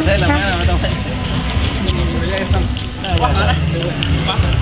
Đây là cái nào đâu hay. Đây xong. Quá hả? Quá. bắt. you.